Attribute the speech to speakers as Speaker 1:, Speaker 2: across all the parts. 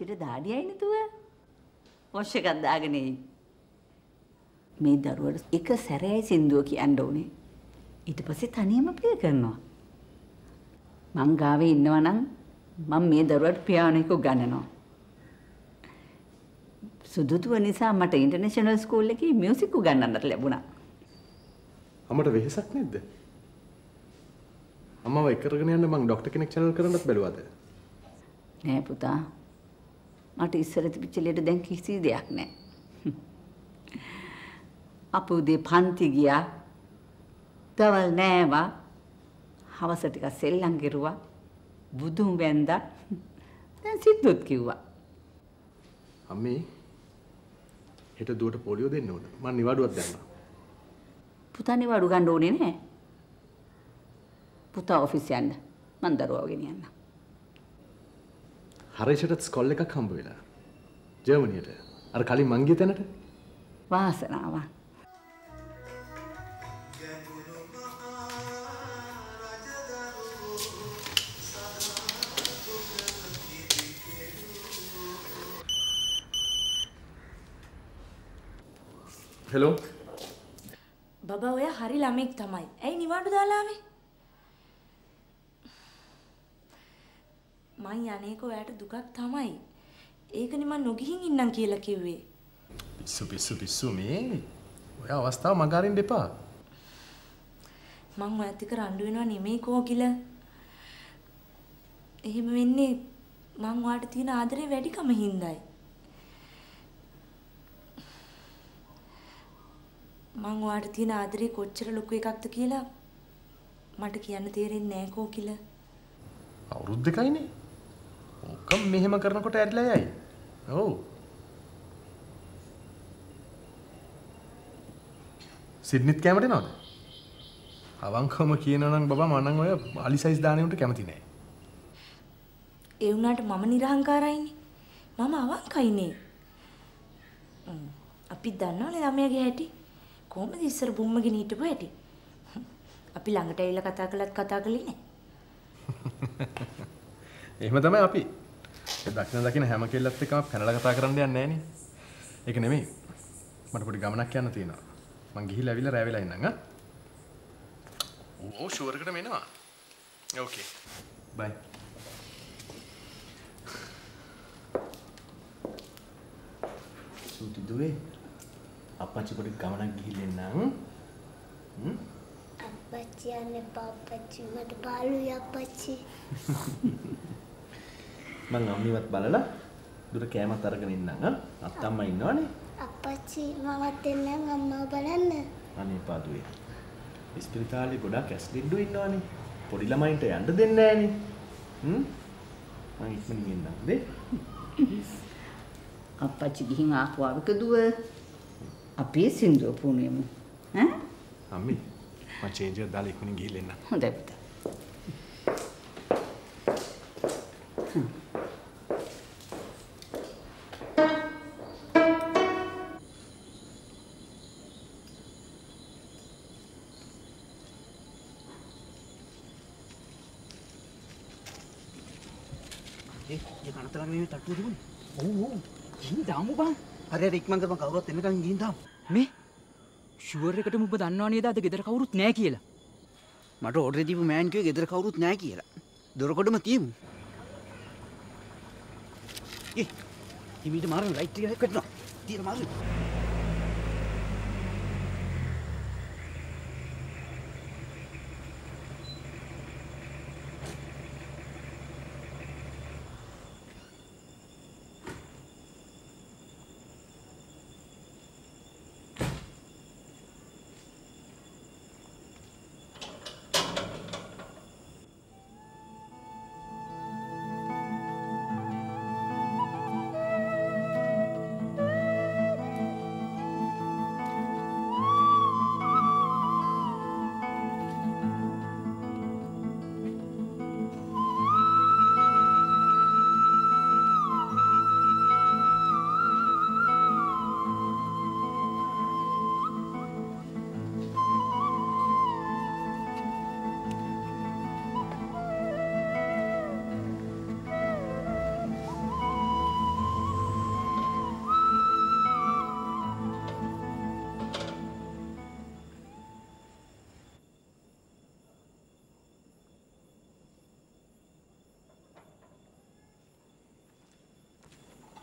Speaker 1: අපච්චිට දාඩියයි නතුව wash එකක් දාගෙන එයි. මේ දරුවට එක සැරයයි සින්දුව කියන්න ඕනේ. ඊට පස්සේ තනියම ප්ලේ කරනවා. මං ගාවේ ඉන්නවා නම් මම මේ දරුවට පියානෝ එක උගන්වනවා. සුදුතුව නිසා මට ඉන්ටර්නැෂනල් ස්කූල් එකේ මියුසික් උගන්වන්නට ලැබුණා.
Speaker 2: අම්මට වෙහෙසක් නැද්ද? අම්මව එකරගෙන යන්න මං ડોක්ටර් කෙනෙක් channel කරන්නත් බැලුවාද?
Speaker 1: නෑ පුතා. මට ඉස්සර තිබිච්ච ලෙඩ දැන් කිසි දෙයක් නෑ. අපු උදේ පන්ති ගියා. දවල් නෑවා. හවස ටික සෙල්ලම් කෙරුවා. බුදුන් වැන්දා. දැන් සිද්දුත් කිව්වා.
Speaker 2: අම්මේ හෙට දුවට පොලියෝ දෙන්න ඕන. මං නිවාඩුවක් දැම්මා.
Speaker 1: පුතා නිවාඩු ගන්න ඕනේ නෑ. පුතා ඔෆිස් යන්න. මං දරුවව ගෙනියන්න.
Speaker 2: හරේෂටත් ස්කොල් එකක් හම්බ වෙලා. ජර්මනියට. අර කලින් මං ගිය තැනට.
Speaker 1: වාසනාවක්.
Speaker 2: හෙලෝ.
Speaker 3: බබා ඔය හරි ළමෙක් තමයි. ඇයි නිවාඩු දාලා මං යන්නේක ඔයාට දුකක් තමයි. ඒකනේ මං නොගිහින් ඉන්නම් කියලා කිව්වේ.
Speaker 2: පිස්සු පිස්සු පිස්සු මේ. ඔය අවස්ථාව මගහරින්න එපා.
Speaker 3: මං ඔයත් එක්ක රණ්ඩු වෙනව නෙමෙයි කෝකිල. එහෙම වෙන්නේ මං ඔයාට තියෙන ආදරේ වැඩිකම හින්දායි. මං ඔයාට තියෙන ආදරේ කොච්චර ලොකු එකක්ද කියලා මට කියන්න තේරෙන්නේ නෑ කෝකිල.
Speaker 2: අවුරුදු දෙකයිනේ. ඕක මෙහෙම කරනකොට ඇරිලා යයි. ඔව්. සිඩ්නිත් කැමති නේද? අවංකවම කියනවා නම් බබා මම නම් ඔය අලි සයිස් දාන උන්ට කැමති නෑ.
Speaker 3: ඒ වුණාට මම නිර්හංකාරයිනේ. මම අවංකයිනේ. අපි දන්නවනේ ළමයාගේ හැටි. කොහොමද ඉස්සර බුම්මගෙන හිටපු හැටි? අපි ළඟට ඇවිල්ලා කතා කළත් කතා කළේ නෑ.
Speaker 2: එහෙම තමයි අපි. ඒ දකින දකින හැම කෙල්ලත් එක්කම පැනලා කතා කරන්න යන්නේ නෑනේ. ඒක නෙමෙයි. මට පොඩි ගමනක් යන්න තියෙනවා. මං ගිහිල්ලා ඇවිල්ලා රෑ වෙලා ඉන්නම් ආ. ඕ ෂුවර් එකට මෙනවා. ඕකේ. බයි.
Speaker 4: සූති දුවේ අප්පච්චි පොඩි ගමනක් ගිහිල්ලා එන්නම්.
Speaker 5: අප්පච්චි යන්න එපා අප්පච්චි මට පාළුයි අප්පච්චි.
Speaker 4: මං අම්මිවත් බලලා දුර කෑමත් අරගෙන ඉන්නම් ආ. අත්තම්මා ඉන්නවනේ.
Speaker 5: අප්පච්චි මමත් එන්නම් අම්මව බලන්න.
Speaker 4: අනේ පාදුවේ. ඉස්පිරිතාලේ ගොඩක් ඇස්ලිඩ්ඩු ඉන්නවනේ. පොඩි ළමයින්ට යන්න දෙන්නේ නෑනේ. හ්ම්? මං ඉක්මනින් එන්නම් දේ.
Speaker 1: අප්පච්චි ගිහින් ආපු අවක දුව අපේ සින්දුව පුණෙමු. ඈ
Speaker 2: අම්මි මම චේන්ජ් එක දාලා ඉක්මනින් ගිහිල්ලා එන්නම්.
Speaker 1: හොඳයි පුතා.
Speaker 6: ඒ ඒ කනත ළඟ මේ තට්ටුව තිබුණේ. ඔව් ඔව්. ගිහින් දාමු බං. හරි හරි ඉක්මන් කරපන් කවුරුත් එන්නකන් ගිහින් දාමු.
Speaker 7: මේ ෂුවර් එකටම ඔබ දන්නවා නේද අද ගෙදර කවුරුත් නැහැ කියලා.
Speaker 6: මට ඕඩර් දීපු මෑන් කිව්වේ ගෙදර කවුරුත් නැහැ කියලා. දොරකොඩම තියමු. ඒ හිමීට මාරන ලයිට් එක හැක්කටනවා. තියලා මාරු.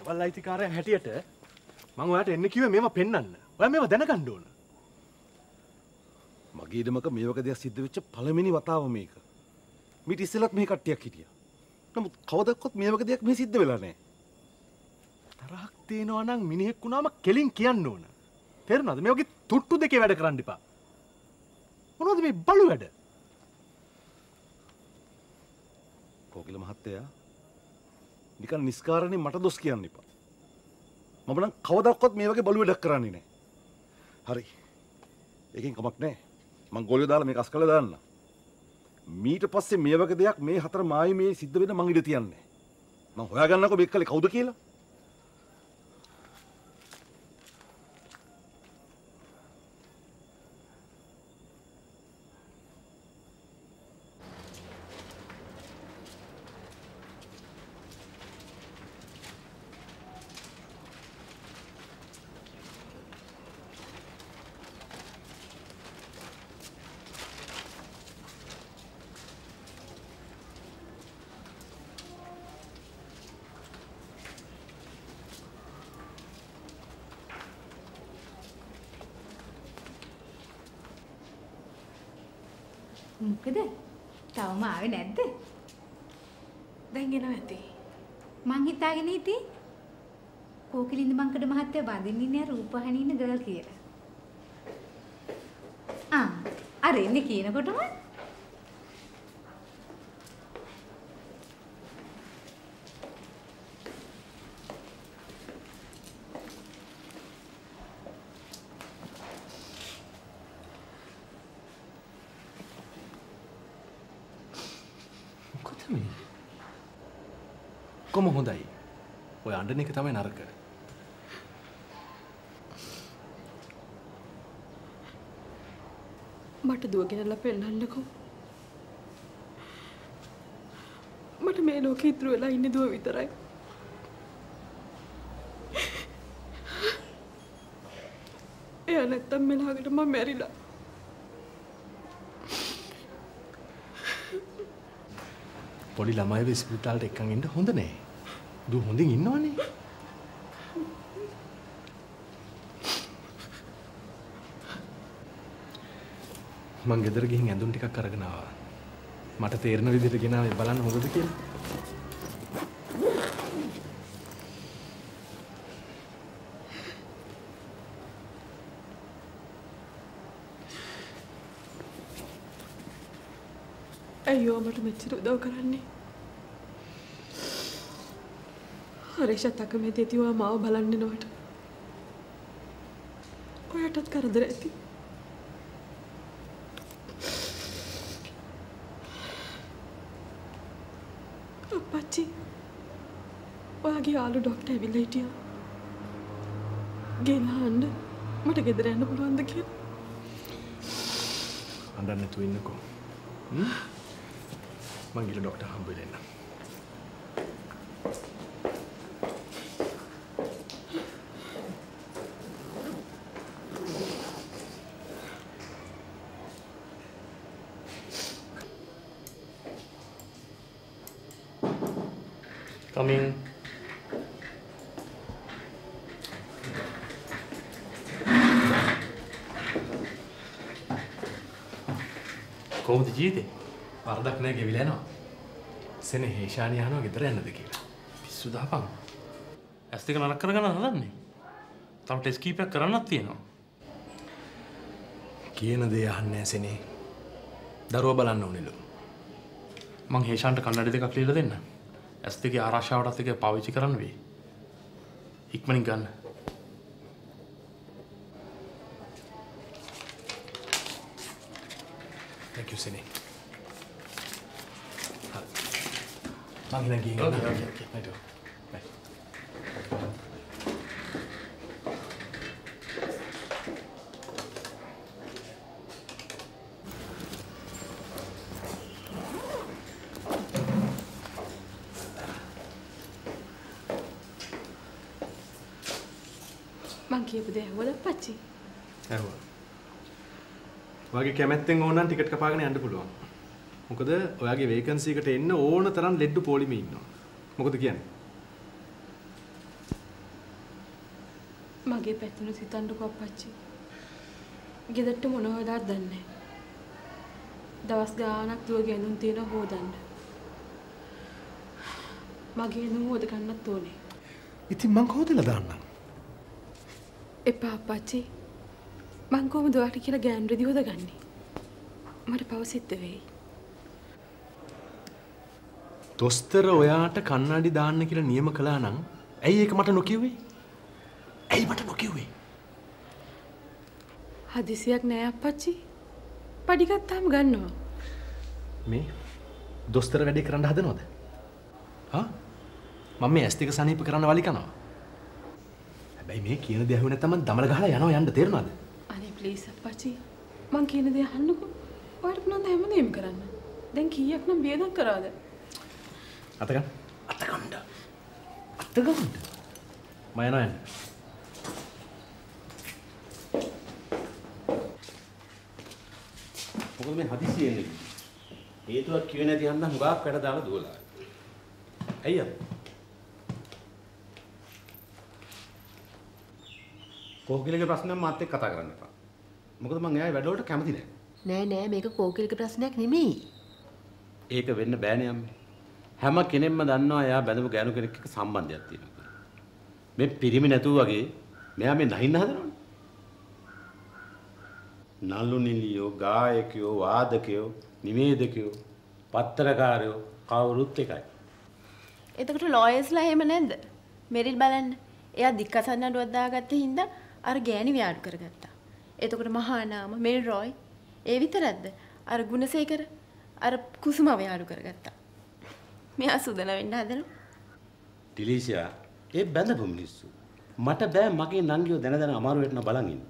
Speaker 2: ගෙවල් අයිතිකාරය හැටියට මං ඔයාට එන්න කිව්වේ මේවා පෙන්වන්න. ඔයා මේවා දැනගන්න ඕන.
Speaker 8: මගේ ඉඩමක මේ වගේ දෙයක් සිද්ධ වෙච්ච පළවෙනි වතාව මේක. මීට ඉස්සෙල්ලත් මේ කට්ටියක් හිටියා. නමුත් කවදක්වත් මේ වගේ දෙයක් මේ සිද්ධ වෙලා නැහැ.
Speaker 2: තරහක් තියෙනවා නම් මිනිහෙක් වුණාම කෙලින් කියන්න ඕන. තේරුණාද? මේ වගේ තුට්ටු දෙකේ වැඩ කරන්න එපා. මොනවද මේ බලු වැඩ?
Speaker 8: කෝකිල මහත්තයා නිකන් නිස්කාරණේ මට දොස් කියන්න එපා. මම නම් කවදක්වත් මේ වගේ බලු වැඩක් කරන්නේ නැහැ. හරි. ඒකෙන් කමක් නැහැ. මං ගොලිය දාලා මේක අස් කරලා දාන්න. මීට පස්සේ මේ වගේ දෙයක් මේ හතර මායි මේ සිද්ධ වෙන මං ඉඩ තියන්නේ. මං හොයාගන්නකෝ මේක කලේ කවුද කියලා.
Speaker 9: මොකද? තවම ආවේ නැද්ද?
Speaker 10: දැන් එනවා ඇති.
Speaker 9: මං හිතාගෙන හිටියේ කෝකිලින්ද මංකඩ මහත්තයා බඳින්න ඉන්නේ රූපහානි ඉන්න ගර්ල් කියලා. ආ අර එන්නේ කියනකොටම
Speaker 2: මේ? කොම හොඳයි. ඔය අඬන එක තමයි නරක.
Speaker 11: මට දුවගෙනලා පෙන්වන්නකෝ. මට මේ ලෝකෙ ඉතුරු වෙලා ඉන්නේ දුව විතරයි. එයා නැත්තම් මෙලාකට මම මැරිලා.
Speaker 2: පොඩි ළමයිව ස්පිරිතාලට එක්කන් ඉන්න හොඳ නෑ. දු හොඳින් ඉන්නවනේ. මං ගෙදර ගිහින් ඇඳුම් ටිකක් අරගෙන ආවා. මට තේරෙන විදිහට ගෙනාවේ බලන්න මොකද කියලා.
Speaker 11: ඇයිෝ මට මෙච්චර උදව් කරන්නේ. හරිෂත් අකමැති ඇතිවා මාව බලන්න නොවට. ඔයටත් කරදර ඇති. අපච්චි ඔයාගේ යාලු ඩොක්ට ඇවිල්ල හිටිය. ගෙලාන්න මට ගෙදර යන්න පුළුවන්ද කිය.
Speaker 2: අඬන්න නැතුව ඉන්නකෝ. හ්ම්? මං ගිහලා ડોක්ටර් හම්බ වෙලා එන්නම්. Coming. කොහොමද ජීවිතේ? වරදක් නෑ ගෙවිලා යනවා. සෙනේ හේෂානි අහනවා ගෙදර යන්නද කියලා. පිස්සු දාපන්. ඇස් දෙක නරක කරගෙන හදන්නේ. තව ටෙස්ට් කීපයක් කරන්නත් තියෙනවා. කියන දේ අහන්නේ නැහැ සෙනේ. දරුවා බලන්න ඕනෙලු. මං හේෂාන්ට කන්නඩි දෙකක් ලියලා දෙන්න. ඇස් දෙකේ ආරක්ෂාවටත් එක පාවිච්චි කරන්න වෙයි. ඉක්මනින් ගන්න. Thank you, Sini. මං හිනා ගිහින්
Speaker 12: Okay,
Speaker 2: එන්නම්.
Speaker 12: okay,
Speaker 2: okay. I do. Bye.
Speaker 11: මං කියපු දේ ඇහුවද පච්චි?
Speaker 2: ඇහුවා. ඔයාගේ කැමැත්තෙන් ඕන නම් ටිකට් කපාගෙන යන්න පුළුවන්. මොකද ඔයාගේ වේකන්සි එකට එන්න ඕන තරම් ලෙඩ්ඩු පොලිමේ ඉන්නවා. මොකද කියන්නේ?
Speaker 11: මගේ පැතුණු සිතන්නකෝ අප්පච්චි. ගෙදරට මොන හොදාත් දන්නේ දවස් ගාණක් දුවගේ ඇඳුම් තියෙන හොදන්න. මගේ ඇඳුම් හොද ගන්නත් ඕනේ.
Speaker 2: ඉතින් මං හොදලා දාන්නම්.
Speaker 11: එපා අප්පච්චි. මං කොහොමද ඔයාලට කියලා ගෑන් රෙදි හොදගන්නේ? මට පව සිද්ධ වෙයි.
Speaker 2: දොස්තර ඔයාට කන්නඩි දාන්න කියලා නියම කළා නම් ඇයි ඒක මට නොකිව්වේ? ඇයි මට නොකිව්වේ?
Speaker 11: හදිසියක් නෑ අප්පච්චි. පඩි ගත්තාම ගන්නවා.
Speaker 2: මේ දොස්තර වැඩේ කරන්න හදනවද? හා? මම මේ ඇස් දෙක සනීප කරන්න වලි කනවා. හැබැයි මේ කියන දේ ඇහුවේ නැත්නම් මම දමල ගහලා යනවා යන්න තේරුණාද?
Speaker 11: අනේ ප්ලීස් අප්පච්චි. මං කියන දේ අහන්නකෝ. ඔයාලට පුළුවන් හැමදේම කරන්න. දැන් කීයක් නම් බේදම් කරාද?
Speaker 2: අතගන්න. අතගන්න. අතගන්න. මම යනවා යන්න.
Speaker 13: මොකද මේ හදිසියෙන්? හේතුවක් කිව්වේ නැති හන්දා හුඟක් වැඩ දාලා දුවලා. ඇයි අර? කෝකිලගේ ප්‍රශ්න නම් මාත් එක්ක කතා කරන්න එපා. මොකද මං එයාගේ වැඩවලට කැමති නෑ.
Speaker 14: නෑ නෑ මේක කෝකිලක ප්‍රශ්නයක් නෙමෙයි.
Speaker 13: ඒක වෙන්න බෑනේ අම්මේ. හැම කෙනෙක්ම දන්නවා එයා බැඳපු ගෑනු කෙනෙක් එක්ක සම්බන්ධයක් තියෙනවා කියලා. මේ පිරිමි නැතුව වගේ මෙයා මේ නහින්න හදනවනේ. නල්ලු නිලියෝ ගායකයෝ වාදකයෝ නිවේදකයෝ පත්තරකාරයෝ කවුරුත් එකයි.
Speaker 15: එතකොට ලෝයර්ස්ලා එහෙම නැද්ද? මෙරිල් බලන්න. එයා දික්කසන් නඩුවක් දාගත්ත හින්දා අර ගෑණි ව්‍යාඩු කරගත්තා. එතකොට මහානාම මෙල් රොයි ඒ විතරක්ද? අර ගුණසේකර අර කුසුම ව්‍යාඩු කරගත්තා. මෙයා සුදන වෙන්න හදනවා.
Speaker 13: ඩිලීෂියා ඒ බැඳපු මිනිස්සු. මට බෑ මගේ නංගියෝ දැන දැන අමාරු වෙන්න බලන් ඉන්න.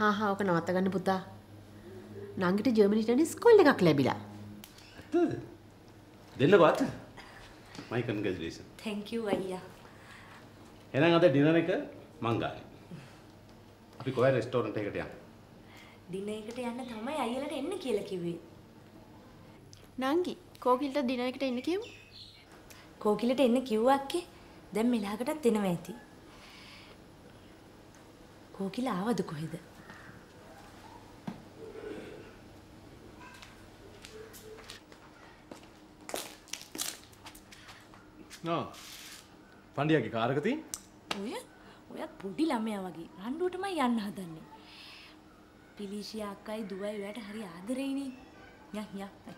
Speaker 14: හා හා ඔක නවත්ත ගන්න පුතා. නංගිට ජර්මනිට යන ස්කෝල් එකක් ලැබිලා.
Speaker 13: ඇත්තද? දෙන්නකෝ අත. මයි කන්ග්‍රැචුලේෂන්.
Speaker 3: thank you අයියා.
Speaker 13: එහෙනම් අද ඩිනර් එක මං ගානේ. අපි කොහේ රෙස්ටෝරන්ට් එකකට යමු.
Speaker 3: ඩිනර් එකට යන්න තමයි අයියලට එන්න කියලා කිව්වේ.
Speaker 15: නංගි කෝකිල්ට ඩිනර් එකට එන්න කියමු.
Speaker 3: කෝකිලට එන්න කිව්වා අක්කේ. දැන් මෙලහකටත් එනවා ඇති. කෝකිල ආවද කොහෙද?
Speaker 2: නෝ. පණ්ඩියාගේ කාරක තියෙන?
Speaker 3: ඔය ඔයත් පොඩි ළමයා වගේ රණ්ඩුවටමයි යන්න හදන්නේ. පිලිෂියා අක්කයි දුවයි ඔයාට හරි ආදරෙයිනේ.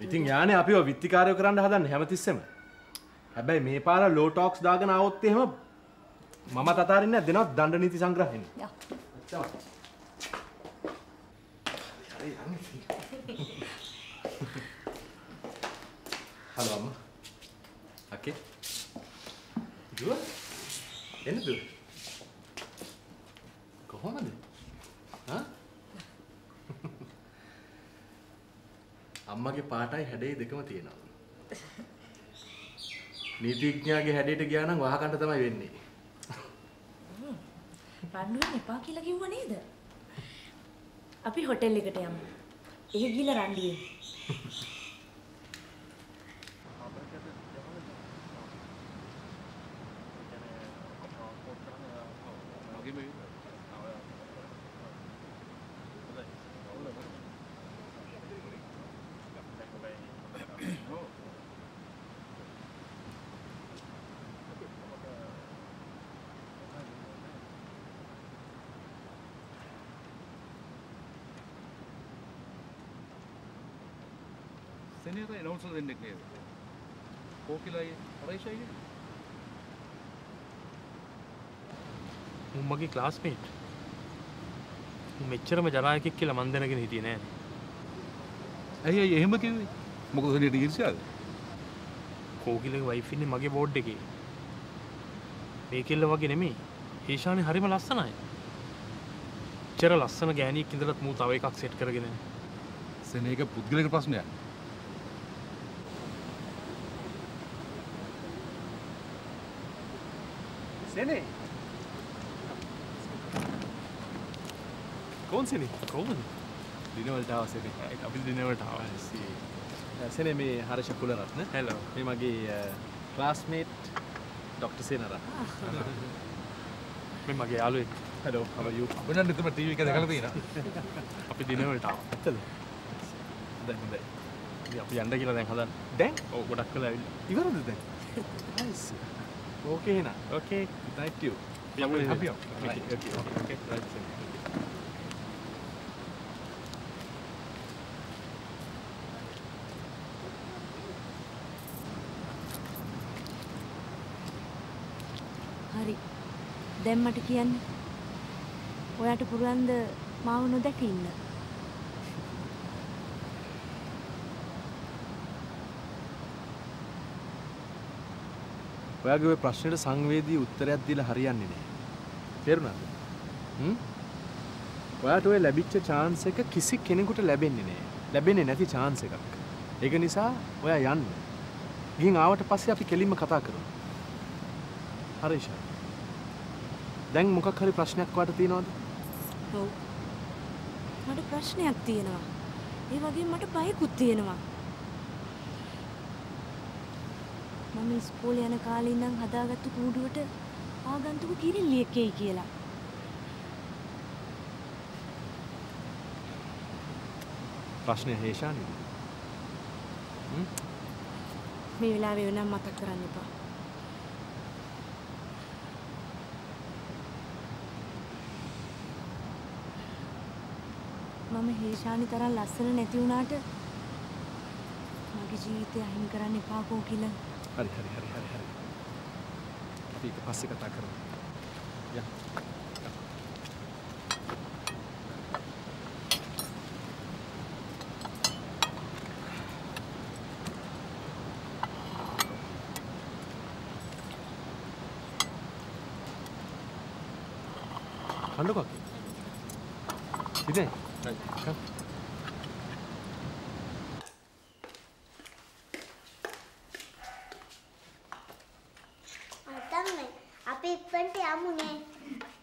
Speaker 2: ඉතින් යානේ අපිව විත්තිකාරයෝ කරන්න හදන්නේ හැමතිස්සෙම. හැබැයි මේ පාර ලෝ ටොක්ස් දාගෙන ආවොත් එහෙම මම තතාරින්නේ නැහැ දෙනවත් දණ්ඩ නීති සංග්‍රහයෙන්.
Speaker 3: යා.
Speaker 2: හලෝ අම්මා. අක්කේ. දුව. එන්න දුව. කොහොමද? හා? අම්මගේ පාටයි හැඩේ දෙකම තියෙනවා. නීතිඥයාගේ හැඩයට ගියා නම් වහකණ්ඩ තමයි වෙන්නේ.
Speaker 3: රණ්ඩුවෙන් එපා කියලා කිව්ව නේද? අපි හොටෙල් එකට යමු. එහෙ ගිහලා රණ්ඩුවෙන්.
Speaker 8: සෙනේට එනවුන්සර් දෙන්නෙක් නේද? කෝකිලයි රයිෂයි
Speaker 12: උන් මගේ ක්ලාස්මේට්. මෙච්චරම ජරායකෙක් කියලා මන් දැනගෙන හිටියේ නෑ.
Speaker 8: ඇයි ඇයි එහෙම කිව්වේ? මොකද සෙනේට ඊර්ෂ්‍යාද?
Speaker 12: කෝකිලගේ වයිෆ් ඉන්නේ මගේ බෝඩ් එකේ. මේ කෙල්ල වගේ නෙමෙයි. ඒෂානේ හරිම ලස්සනයි. චර ලස්සන ගෑණියෙක් ඉඳලත් මූ තව එකක් සෙට් කරගෙන.
Speaker 8: සෙනේක පුද්ගලික ප්‍රශ්නයක්.
Speaker 2: සෙනේ. කෝන් සෙනේ?
Speaker 12: කොහොමද?
Speaker 2: දිනවලට ආව සෙනේ.
Speaker 12: අපි දිනවලට ආවා.
Speaker 2: සෙනේ මේ හර්ෂ කුලරත්න.
Speaker 12: හෙලෝ.
Speaker 2: මේ මගේ ක්ලාස්මේට් ඩොක්ටර් සේනරා.
Speaker 12: මේ මගේ
Speaker 2: how are you?
Speaker 12: වෙන නිතම ටීවී එක දැකලා තියෙනවා. අපි දින වලට ආවා.
Speaker 2: ඇත්තද?
Speaker 12: දැන් හොඳයි. අපි යන්න කියලා දැන් හදන්න.
Speaker 2: දැන්?
Speaker 12: ඔව් ගොඩක් ඇවිල්ලා.
Speaker 2: ඉවරද දැන්? Okay එහෙනම්. Okay, thank you.
Speaker 12: අපි.
Speaker 2: අපි
Speaker 12: okay,
Speaker 2: right,
Speaker 12: sir.
Speaker 3: හරි. දැන් මට කියන්න. ඔයාට පුළුවන්ද මාව නොදැක ඉන්න?
Speaker 2: ඔයාගේ ඔය ප්‍රශ්නෙට සංවේදී උත්තරයක් දීලා හරියන්නේ නැහැ. තේරුණාද? හ්ම්? ඔයාට ඔය ලැබිච්ච chance එක කිසි කෙනෙකුට ලැබෙන්නේ නැහැ. ලැබෙන්නේ නැති chance එකක්. ඒක නිසා ඔයා යන්න. ගිහින් ආවට පස්සේ අපි කෙලින්ම කතා කරමු. හරි ෂා. දැන් මොකක් හරි ප්‍රශ්නයක් ඔයාට තියෙනවද?
Speaker 3: ඔව්. මට ප්‍රශ්නයක් තියෙනවා. ඒ වගේම මට බයකුත් තියෙනවා. මම ඉස්කෝලේ යන කාලේ ඉඳන් හදාගත්තු කූඩුවට ආගන්තුක කිරිල්ලියෙක් එයි කියලා.
Speaker 2: ප්‍රශ්නය හේෂානි. හ්ම්?
Speaker 3: මේ වෙලාවේ වෙනම් මතක් කරන්න එපා. මම හේෂානි තරම් ලස්සන නැති වුණාට මගේ ජීවිතය අහිමි කරන්න එපා කෝ කියලා.
Speaker 2: හරි හරි හරි හරි හරි. අපි ඒක පස්සේ කතා කරමු. යා. කන්නකො අක්කේ. ඉතින් come.
Speaker 5: අතම්මයි අපි ඉක්මනට යමු නේ.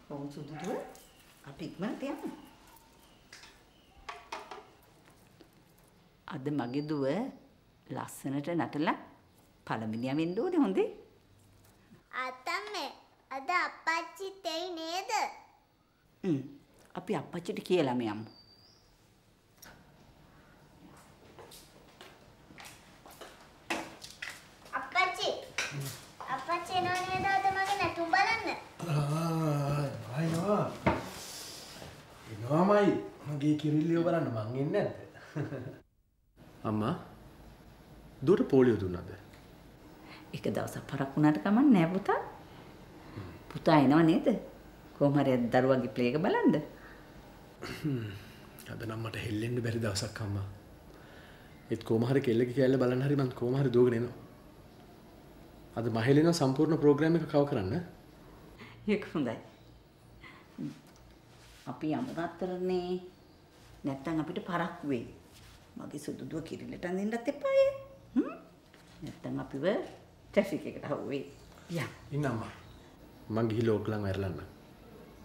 Speaker 1: ඔව් සුදුදුව. අපි ඉක්මනට යමු. අද මගේ දුව ලස්සනට නටලා පළමිනියා වෙන්න ඕනේ හොඳේ.
Speaker 5: අතම්මේ අද අප්පච්චිත් එයි නේද?
Speaker 1: හ්ම්. අපි අප්පච්චිට කියලාම යමු.
Speaker 5: අප්පච්චි. අප්පච්චි එනවා නේද අද මගේ නැටුම් බලන්න?
Speaker 2: අයිනවා. එනවාමයි මගේ කිරිල්ලියෝ බලන්න මං එන්නේ නැද්ද? අම්මා දුවට පෝලියෝ දුන්නද?
Speaker 1: එක දවසක් පරක් වුණාට කමක් නෑ පුතා. පුතා එනව නේද? කොහොම හරි දරුවගේ ප්ලේ එක බලන්න.
Speaker 2: අද නම් මට හෙල්ලෙන්න බැරි දවසක් අම්මා. ඒත් කොහොම හරි කෙල්ලගේ කැල්ල බලන්න හරි මං කොහොම හරි දුවගෙන එනවා. අද මහෙලින සම්පූර්ණ ප්‍රෝග්‍රෑම් එක කව කරන්න.
Speaker 1: ඒක හොඳයි. අපි යමු රත්තරනේ. නැත්තම් අපිට පරක් වෙයි. මගේ සුදුදුව කිරිල්ලට අඳින්නත් එපායි. හ්ම්? නැත්තම් අපිව ට්‍රැෆික් එකට හවුවේ. යන්න.
Speaker 2: ඉන්න අම්මා. මං ගිහිල්ලා ඕගලන් වැරලන්න.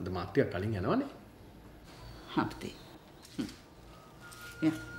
Speaker 2: අද මාත් ටිකක් කලින් යනවනේ.
Speaker 1: හප්තේ. යන්න.